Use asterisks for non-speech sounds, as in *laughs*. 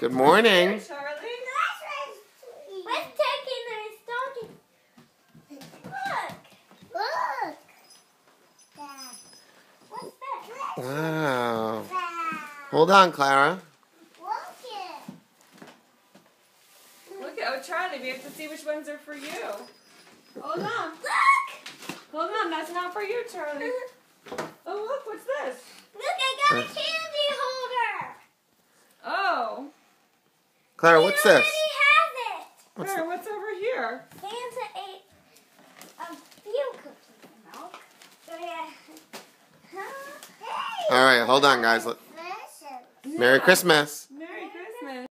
Good morning. Charlie. What's taking their stocking? Look. Look. What's that? Wow. Hold on, Clara. Look at oh Charlie, we have to see which ones are for you. Hold on. Look. Hold on, that's not for you, Charlie. *laughs* Oh look, what's this? Look, I got a Clara, what's He this? already has it. What's Where, what's over here? Santa ate a few cookies of milk. So yeah. Huh? All right, hold on, guys. Let- Delicious. Merry Christmas.